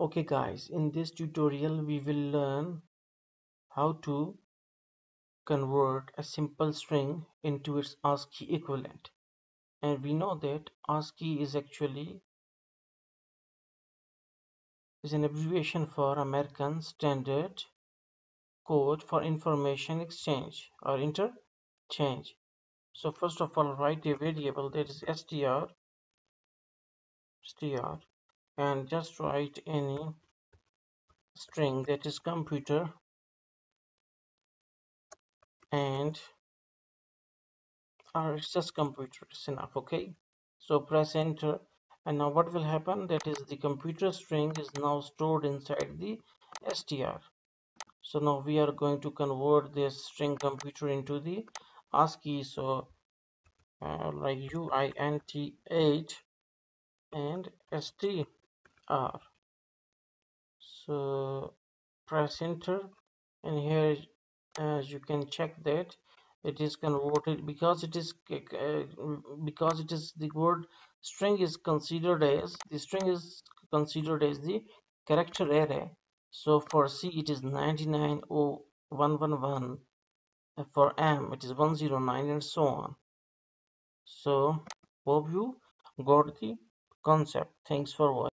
Okay guys, in this tutorial we will learn how to convert a simple string into its ASCII equivalent. And we know that ASCII is actually is an abbreviation for American Standard Code for Information Exchange or Interchange. So first of all write a variable that is str str and just write any string that is computer and or it's just computer it's enough okay? So press enter and now what will happen? That is the computer string is now stored inside the str so now we are going to convert this string computer into the ASCII so uh, like uint8 and str r so press enter and here as you can check that it is converted because it is uh, because it is the word string is considered as the string is considered as the character array. So for c it is 990111 for m it is 109 and so on. So hope you got the concept. Thanks for watching